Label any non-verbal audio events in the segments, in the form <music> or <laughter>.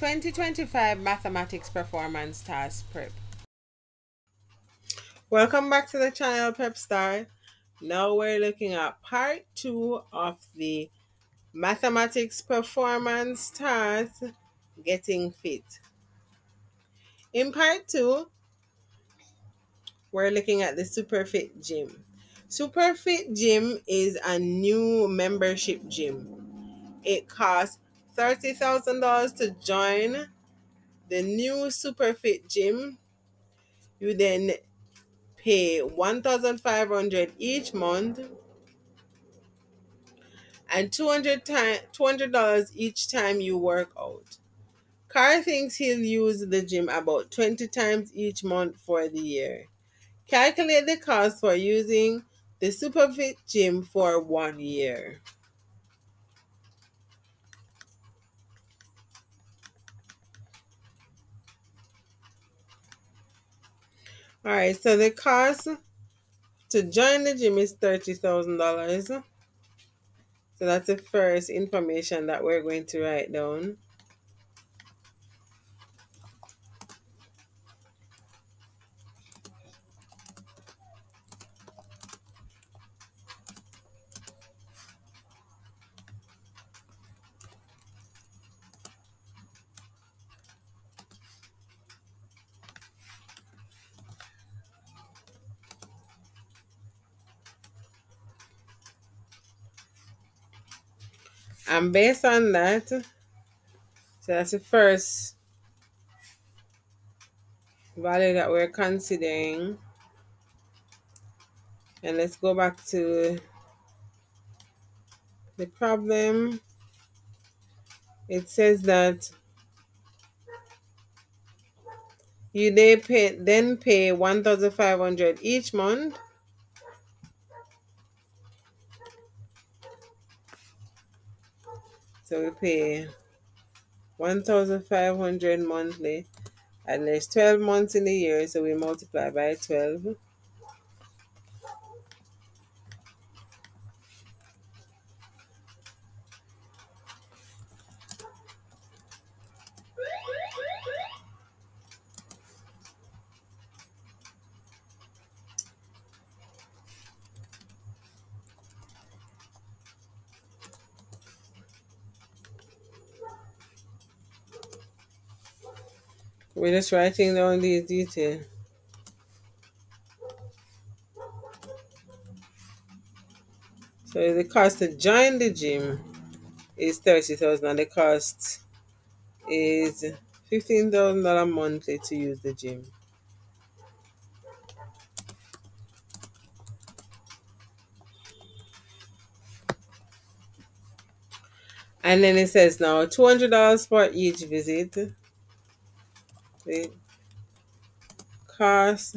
2025 Mathematics Performance Task Prep. Welcome back to the channel Prep Star. Now we're looking at part two of the Mathematics Performance Task Getting Fit. In part two, we're looking at the Superfit Gym. Superfit Gym is a new membership gym. It costs $30,000 to join the new Superfit Gym. You then pay 1500 each month and 200 time, $200 each time you work out. Carl thinks he'll use the gym about 20 times each month for the year. Calculate the cost for using the Superfit gym for one year. All right, so the cost to join the gym is $30,000. So that's the first information that we're going to write down. And based on that, so that's the first value that we're considering. And let's go back to the problem. It says that you they pay then pay 1500 each month So we pay 1500 monthly. And there's 12 months in the year so we multiply by 12 We're just writing down these details. So the cost to join the gym is thirty thousand, and the cost is fifteen thousand dollar monthly to use the gym. And then it says now two hundred dollars for each visit the cost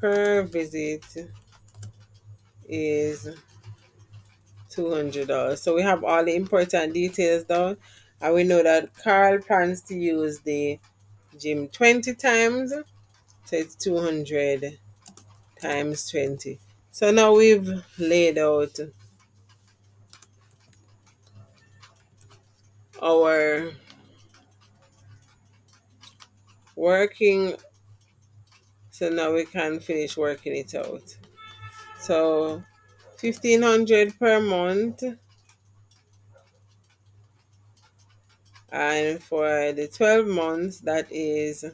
per visit is $200. So we have all the important details down. And we know that Carl plans to use the gym 20 times. So it's 200 times 20. So now we've laid out our working so now we can finish working it out. So 1500 per month. And for the 12 months that is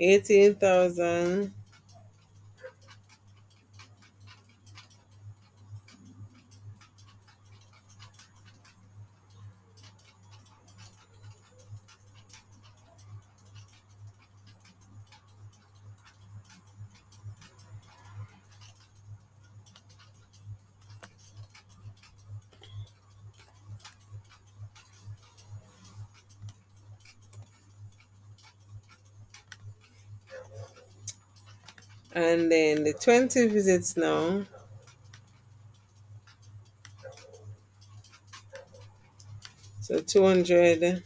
18,000 and then the 20 visits now So 200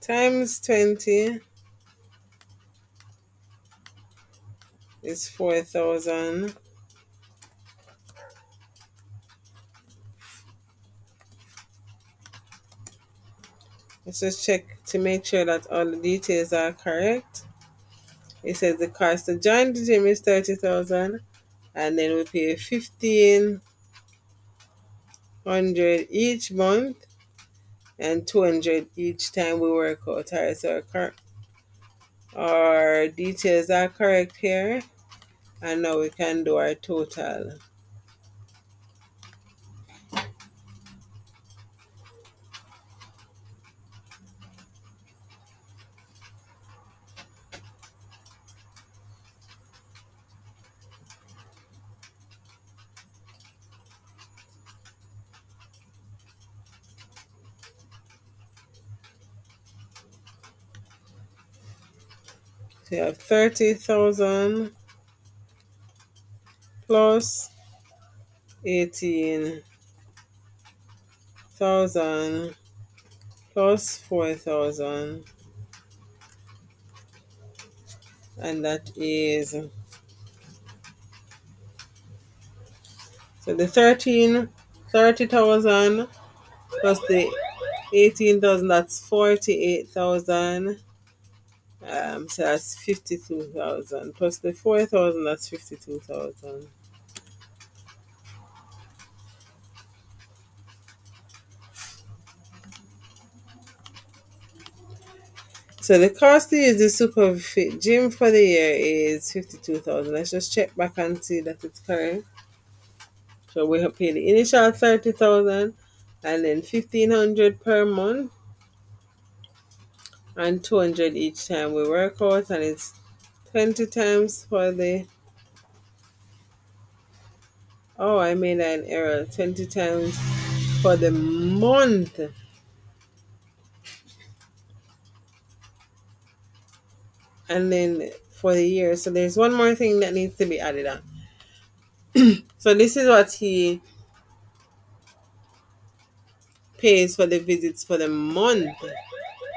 times 20 is 4,000. Let's just check to make sure that all the details are correct. It says the cost to join the gym is 30,000 and then we pay 1500 each month and 200 each time we work out. Alright, so our, our details are correct here and now we can do our total. You have 30,000 plus 18,000 plus 4,000 and that is so the 13 30,000 plus the 18,000 that's 48,000 um, so that's 52,000 plus the 4,000 that's 52,000 So the cost to use the Super Fit gym for the year is 52,000. Let's just check back and see that it's correct. So we have paid the initial 30,000 and then 1500 per month and 200 each time we work out and it's 20 times for the oh I made an error 20 times for the month and then for the year. So there's one more thing that needs to be added on. <clears throat> so this is what he pays for the visits for the month.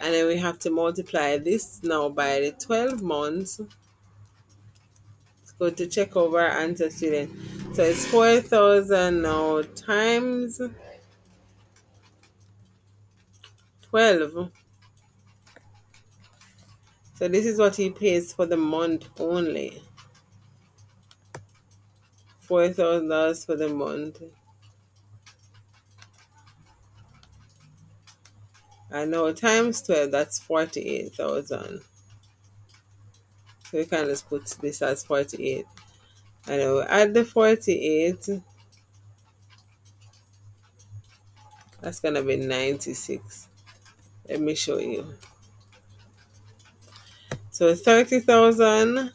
And then we have to multiply this now by the 12 months. Go to check over answer student. So it's 4,000 now times 12. So this is what he pays for the month only. $4,000 for the month. And now times 12, that's 48,000. So we can just put this as 48. And then we add the 48. That's going to be 96. Let me show you. So 30,000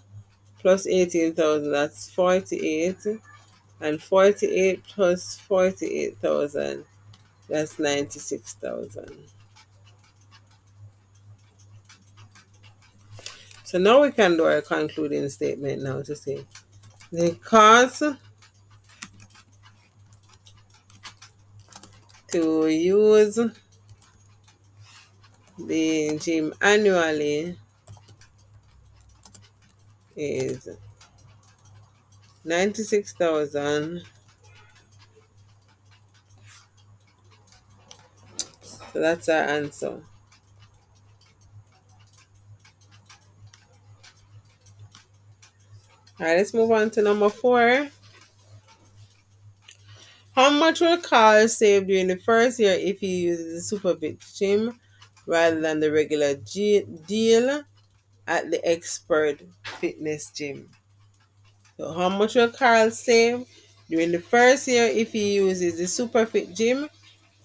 plus 18,000, that's 48. And 48 plus 48,000, that's 96,000. So now we can do our concluding statement now to say the cost to use the gym annually is 96,000 so that's our answer all right let's move on to number four how much will Carl save during the first year if he uses the SuperFit gym rather than the regular G- deal at the expert fitness gym. So how much will Carl save during the first year if he uses the super fit gym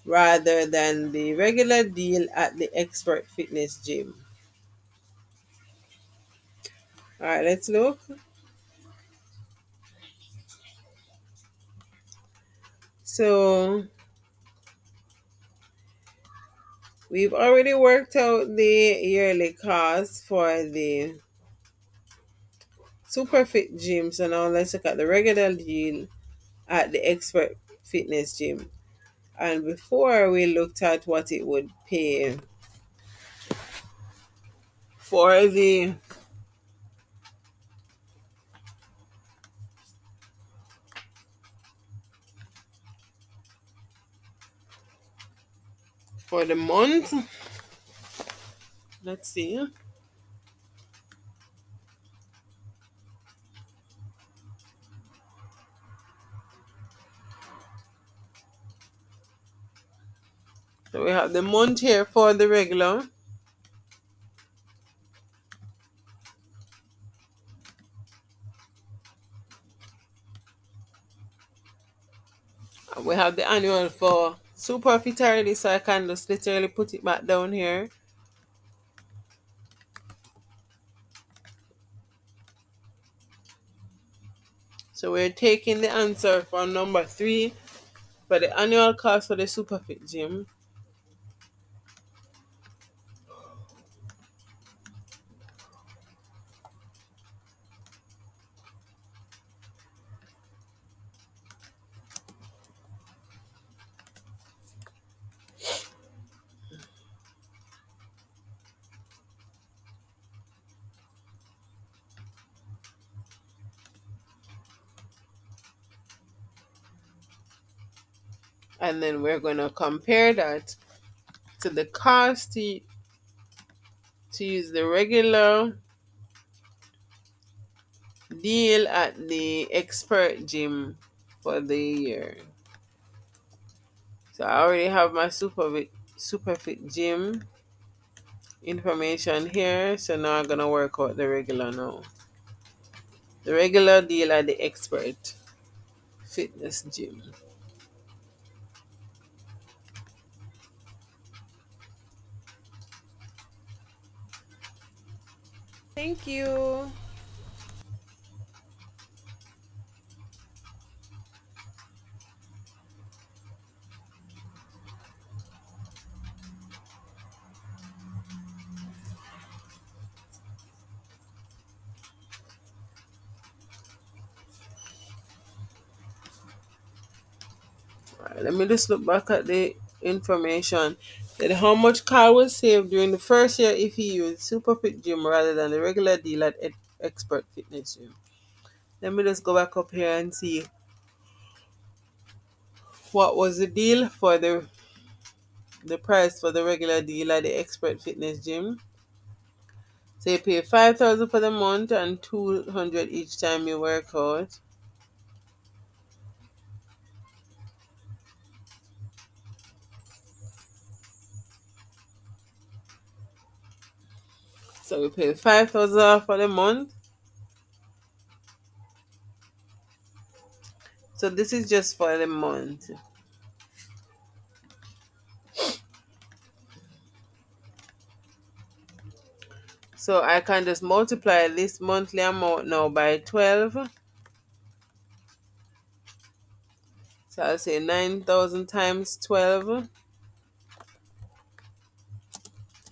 rather than the regular deal at the expert fitness gym? All right, let's look. So we've already worked out the yearly cost for the Superfit gym. So now let's look at the regular deal at the expert fitness gym. And before we looked at what it would pay for the for the month. Let's see. So we have the month here for the regular. we have the annual for super so I can just literally put it back down here. So we're taking the answer from number three for the annual cost for the super fit gym and then we're going to compare that to the cost to, to use the regular deal at the expert gym for the year. So I already have my super fit, super fit gym information here. So now I'm gonna work out the regular now. The regular deal at the expert fitness gym. Thank you. Right, let me just look back at the information. That how much Carl will save during the first year if he used Superfit Gym rather than the regular deal at Expert Fitness Gym. Let me just go back up here and see what was the deal for the the price for the regular deal at the Expert Fitness Gym. So you pay five thousand for the month and two hundred each time you work out. So we pay five thousand for the month. So this is just for the month. So I can just multiply this monthly amount now by 12. So I'll say 9,000 times 12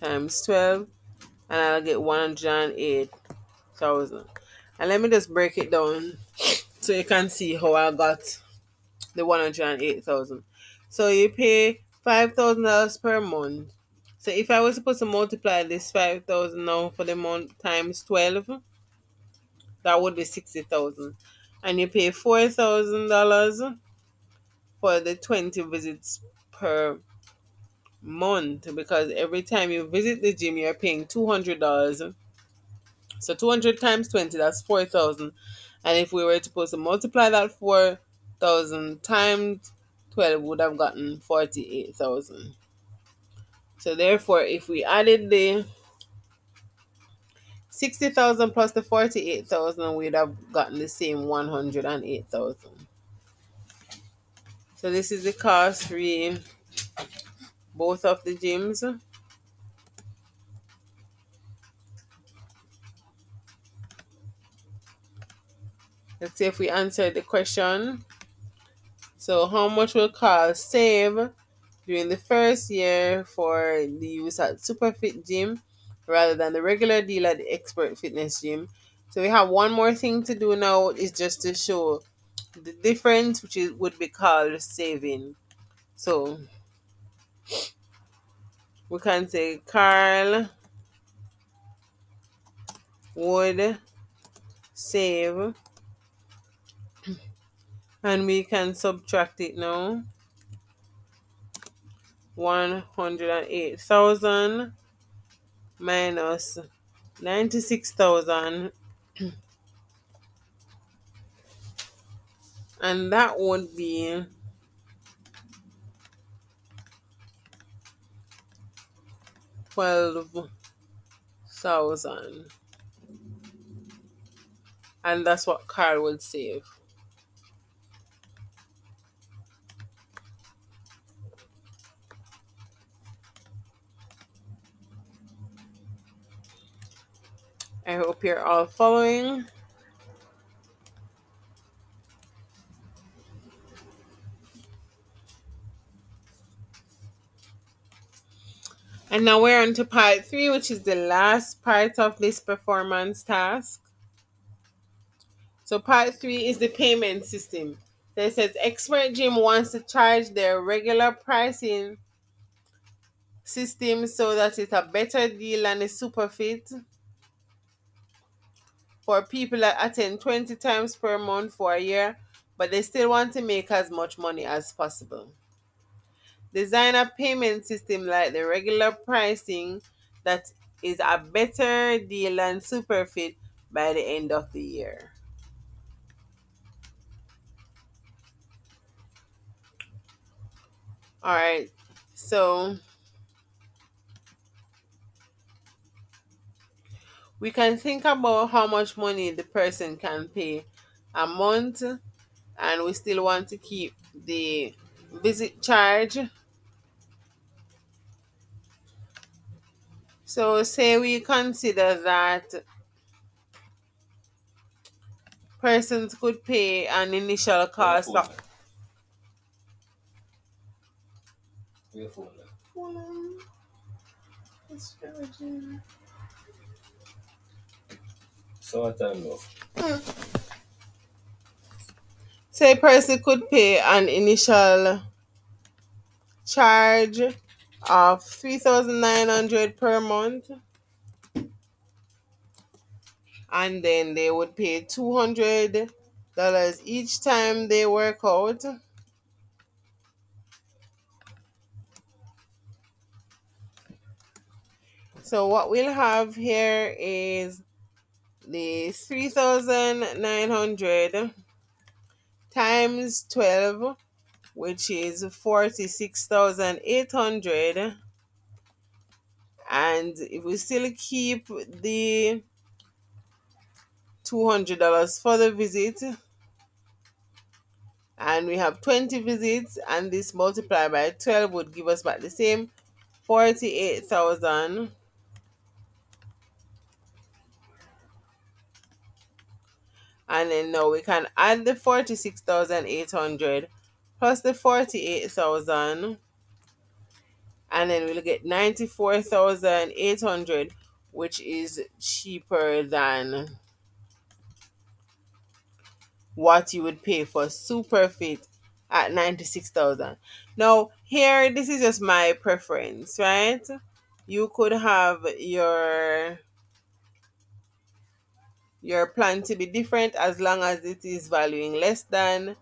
times 12 and I'll get 108,000. And let me just break it down so you can see how I got the 108,000. So you pay $5,000 per month. So if I was supposed to multiply this 5,000 now for the month times 12, that would be 60,000. And you pay $4,000 for the 20 visits per month because every time you visit the gym, you're paying $200. So 200 times 20, that's 4,000. And if we were supposed to multiply that 4,000 times 12, would have gotten 48,000. So therefore, if we added the 60,000 plus the 48,000, we'd have gotten the same 108,000. So this is the cost for both of the gyms. Let's see if we answered the question. So how much will Carl save during the first year for the use at Superfit Gym rather than the regular deal at the Expert Fitness Gym? So we have one more thing to do now is just to show the difference which is, would be called saving. So we can say Carl would save. And we can subtract it now. 108,000 minus 96,000 and that would be twelve thousand and that's what Carl would save I hope you're all following. And now we're on to part three, which is the last part of this performance task. So part three is the payment system. So it says Expert Gym wants to charge their regular pricing system so that it's a better deal than a super fit for people that attend 20 times per month for a year, but they still want to make as much money as possible. Design a payment system like the regular pricing that is a better deal than Superfit by the end of the year. All right, so we can think about how much money the person can pay a month and we still want to keep the visit charge so say we consider that persons could pay an initial cost of So what time? Hmm. Say person could pay an initial charge of 3900 per month. And then they would pay $200 each time they work out. So what we'll have here is the 3900 times 12 which is 46,800 and if we still keep the $200 for the visit and we have 20 visits and this multiplied by 12 would give us back the same 48,000 and then now we can add the 46,800 plus the 48,000 and then we'll get 94,800 which is cheaper than what you would pay for super fit at 96,000 now here this is just my preference right? You could have your your plan to be different as long as it is valuing less than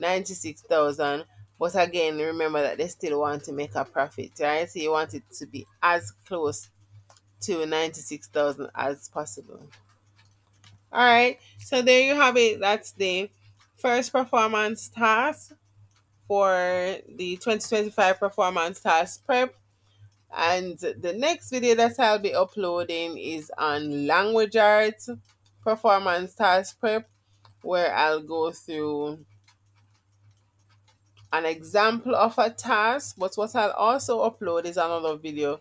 96,000 but again remember that they still want to make a profit right? So you want it to be as close to 96,000 as possible. All right so there you have it. That's the first performance task for the 2025 performance task prep. And the next video that I'll be uploading is on language arts performance task prep where I'll go through an example of a task but what I'll also upload is another video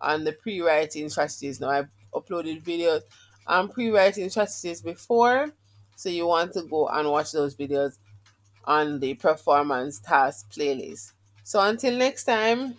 on the pre-writing strategies. Now I've uploaded videos on pre-writing strategies before so you want to go and watch those videos on the performance task playlist. So until next time